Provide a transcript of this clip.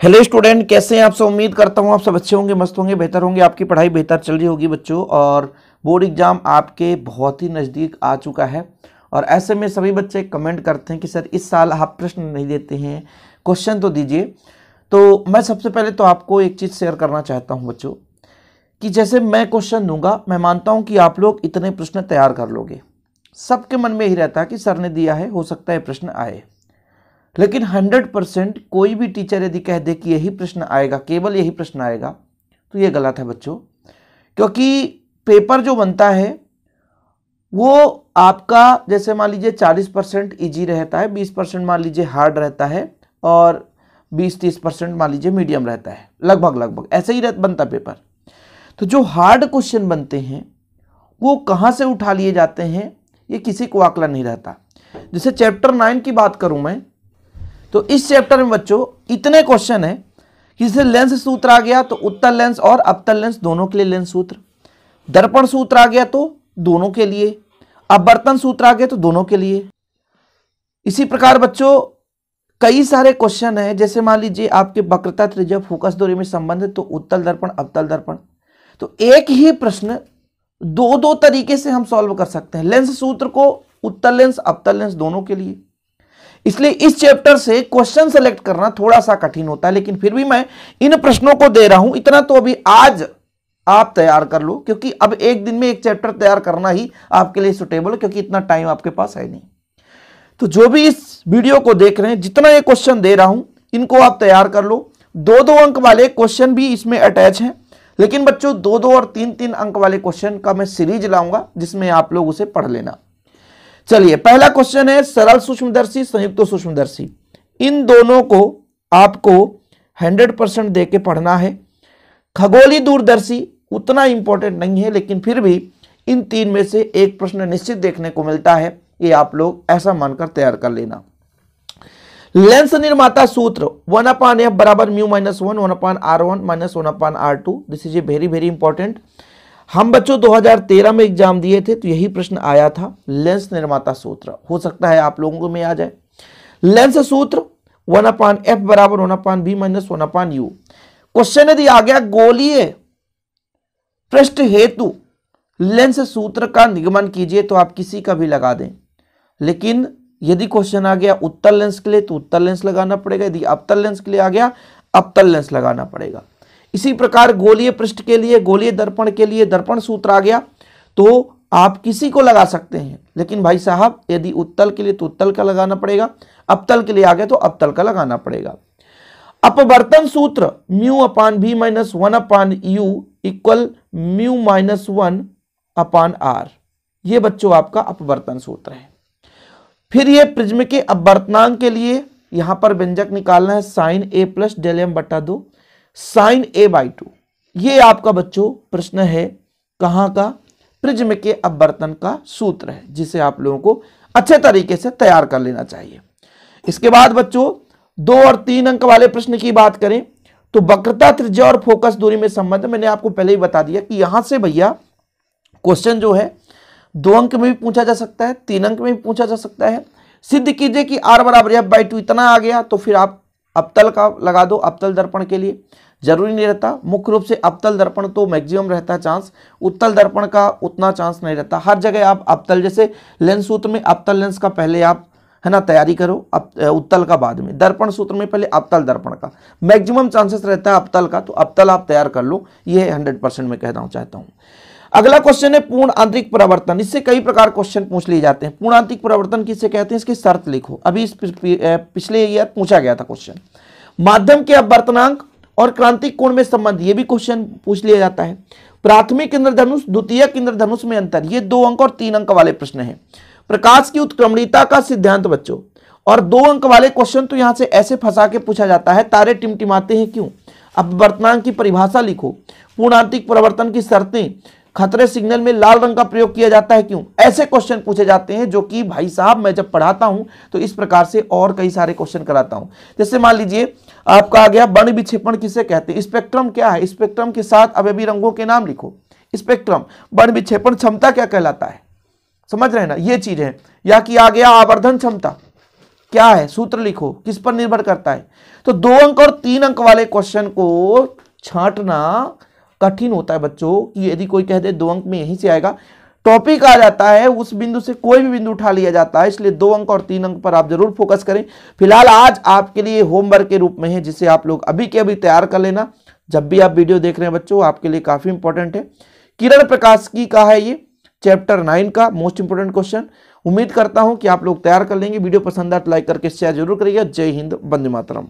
Hello student, कैसे हैं आप सब? उम्मीद करता हूँ आप सब अच्छे होंगे, मस्त होंगे, बेहतर होंगे। आपकी पढ़ाई बेहतर चल रही होगी बच्चों, और बोर्ड एग्ज़ाम आपके बहुत ही नज़दीक आ चुका है। और ऐसे में सभी बच्चे कमेंट करते हैं कि, सर, इस साल आप प्रश्न नहीं देते हैं, क्वेश्चन तो दीजिए। तो मैं सबसे पहले तो आपको एक चीज़ शेयर करना चाहता हूँ बच्चों, कि जैसे मैं क्वेश्चन दूँगा, मैं मानता हूँ कि आप लोग इतने प्रश्न तैयार कर लोगे। सबके मन में यही रहता है कि, सर ने दिया है, हो सकता है प्रश्न आए। लेकिन हंड्रेड परसेंट कोई भी टीचर यदि कह दे कि यही प्रश्न आएगा, केवल यही प्रश्न आएगा तो ये गलत है बच्चों। क्योंकि पेपर जो बनता है, वो आपका, जैसे मान लीजिए चालीस परसेंट ईजी रहता है, बीस परसेंट मान लीजिए हार्ड रहता है, और बीस तीस परसेंट मान लीजिए मीडियम रहता है, लगभग लगभग, ऐसे ही बनता पेपर। तो जो हार्ड क्वेश्चन बनते हैं, वो कहाँ से उठा लिए जाते हैं, ये किसी को आकलन नहीं रहता। जैसे चैप्टर नाइन की बात करूँ मैं तो इस चैप्टर में बच्चों, इतने क्वेश्चन है कि जैसे लेंस सूत्र आ गया तो उत्तर लेंस और अवतल लेंस दोनों के लिए लेंस सूत्र। दर्पण सूत्र आ गया तो दोनों के लिए अपवर्तन सूत्र आ गया तो दोनों के लिए। इसी प्रकार बच्चों, कई सारे क्वेश्चन है, जैसे मान लीजिए आपके वक्रता त्रिज्या फोकस दूरी में संबंध है तो उत्तल दर्पण, अवतल दर्पण। तो एक ही प्रश्न दो दो तरीके से हम सॉल्व कर सकते हैं। लेंस सूत्र को उत्तल लेंस अवतल लेंस दोनों के लिए। इसलिए इस चैप्टर से क्वेश्चन सेलेक्ट करना थोड़ा सा कठिन होता है, लेकिन फिर भी मैं इन प्रश्नों को दे रहा हूँ। इतना तो अभी आज आप तैयार कर लो, क्योंकि अब एक दिन में एक चैप्टर तैयार करना ही आपके लिए सुटेबल क्योंकि इतना टाइम आपके पास है नहीं। तो जो भी इस वीडियो को देख रहे हैं, जितना ये क्वेश्चन दे रहा हूँ, इनको आप तैयार कर लो। दो दो अंक वाले क्वेश्चन भी इसमें अटैच हैं, लेकिन बच्चों दो दो और तीन तीन अंक वाले क्वेश्चन का मैं सीरीज़ लाऊँगा, जिसमें आप लोग उसे पढ़ लेना। चलिए, पहला क्वेश्चन है सरल सूक्ष्मदर्शी, संयुक्त सूक्ष्मदर्शी। इन दोनों को आपको 100 परसेंट दे के पढ़ना है। खगोली दूरदर्शी उतना इंपॉर्टेंट नहीं है, लेकिन फिर भी इन तीन में से एक प्रश्न निश्चित देखने को मिलता है। ये आप लोग ऐसा मानकर तैयार कर लेना। लेंस निर्माता सूत्र वन अपान एफ़ बराबर mu minus one one upon r one minus one upon r two this is a very very important हम बच्चों 2013 में एग्ज़ाम दिए थे तो यही प्रश्न आया था, लेंस निर्माता सूत्र। हो सकता है आप लोगों में आ जाए। लेंस सूत्र, वन अपान एफ़ बराबर one upon v minus one upon u. Question यदि आ गया, गोलीय पृष्ठ हेतु लेंस सूत्र का निगमन कीजिए तो आप किसी का भी लगा दें। लेकिन यदि क्वेश्चन आ गया उत्तर लेंस के लिए तो उत्तर लेंस लगाना पड़ेगा। यदि अवतल लेंस के लिए आ गया, अवतल लेंस लगाना पड़ेगा। इसी प्रकार गोलीय पृष्ठ के लिए, गोलीय दर्पण के लिए दर्पण सूत्र आ गया। तो आप किसी को लगा सकते हैं, लेकिन भाई साहब, यदि उत्तल के लिए तो उत्तल का लगाना पड़ेगा अबतल के लिए आ गया तो अबतल का लगाना पड़ेगा। अपवर्तन सूत्र, mu upon v minus one upon u equal mu minus one upon r ये बच्चों आपका अपवर्तन सूत्र है। फिर ये प्रिज्म के अपवर्तनांक के लिए यहाँ पर व्यंजक निकालना है sine a plus del m बटा दो। साइन ए बाई टू ये आपका बच्चों प्रश्न है, कहाँ का? प्रिज्म के अपवर्तन का सूत्र है, जिसे आप लोगों को अच्छे तरीके से तैयार कर लेना चाहिए। इसके बाद बच्चों, दो और तीन अंक वाले प्रश्न की बात करें तो वक्रता, त्रिज्या और फोकस दूरी में संबंध मैंने आपको पहले ही बता दिया कि यहाँ से भैया क्वेश्चन जो है, दो अंक में भी पूछा जा सकता है, तीन अंक में भी पूछा जा सकता है। सिद्ध कीजिए कि आर बराबर एफ़ बाई टू इतना आ गया तो फिर आप अबतल का लगा दो, अबतल दर्पण के लिए। ज़रूरी नहीं रहता। मुख्य रूप से अबतल दर्पण तो मैक्सिमम रहता है चांस उत्तल दर्पण का उतना चांस नहीं रहता। हर जगह आप अबतल, जैसे लेंस सूत्र में अबतल लेंस का पहले आप, है ना, तैयारी करो अब उत्तल का बाद में। दर्पण सूत्र में पहले अबतल दर्पण का। मैक्सिमम चांसेस रहता है अबतल का तो अबतल आप तैयार कर लो। ये हंड्रेड परसेंट मैं कहना चाहता हूँ। अगला क्वेश्चन है पूर्ण आंतरिक परिवर्तन। इससे कई प्रकार क्वेश्चन पूछ लिए जाते हैं। पूर्ण आंतरिक परिवर्तन किससे कहते हैं? इसकी शर्त लिखो। अभी इस पिछले ईयर पूछा गया था क्वेश्चन माध्यम के अपवर्तनांक और क्रांतिक कोण में संबंध, ये भी क्वेश्चन पूछ लिया जाता है। प्राथमिक इंद्रधनुष, द्वितीय इंद्रधनुष में अंतर, ये दो अंक और तीन अंक वाले प्रश्न है। प्रकाश की उत्क्रमणीयता का सिद्धांत बच्चों। और दो अंक वाले क्वेश्चन तो यहाँ से ऐसे फंसा के पूछा जाता है, तारे टिमटिमाते हैं क्यों? अब वर्तमान की परिभाषा लिखो। पूर्णांतिक परिवर्तन की शर्तें खतरे सिग्नल में लाल रंग का प्रयोग किया जाता है क्यों? ऐसे क्वेश्चन पूछे जाते हैं जो कि भाई साहब, मैं जब पढ़ाता हूँ तो इस प्रकार से और कई सारे क्वेश्चन कराता हूँ। जैसे मान लीजिए, आपका आ गया वर्ण विक्षेपण किसे कहते हैं? स्पेक्ट्रम क्या है? स्पेक्ट्रम के साथ अवयवी रंगों के नाम लिखो। स्पेक्ट्रम वर्ण विक्षेपण क्षमता क्या कहलाता है? समझ रहे ना? ये चीज़ है। या कि आ गया आवर्धन क्षमता। क्या है? सूत्र लिखो। किस पर निर्भर करता है? तो दो अंक और तीन अंक वाले क्वेश्चन को छांटना कठिन होता है बच्चों कि यदि कोई कह दे दो अंक में यहीं से आएगा टॉपिक आ जाता है, उस बिंदु से कोई भी बिंदु उठा लिया जाता है, इसलिए दो अंक और तीन अंक पर आप ज़रूर फोकस करें। फ़िलहाल आज आपके लिए होमवर्क के रूप में है, जिसे आप लोग अभी के अभी तैयार कर लेना। जब भी आप वीडियो देख रहे हैं बच्चों, आपके लिए काफ़ी इंपॉर्टेंट है। किरण प्रकाश की का है ये चैप्टर नाइन का मोस्ट इंपोर्टेंट क्वेश्चन उम्मीद करता हूँ कि आप लोग तैयार कर लेंगे। वीडियो पसंद आए तो लाइक करके शेयर ज़रूर करिएगा। जय हिंद, वंदे मातरम।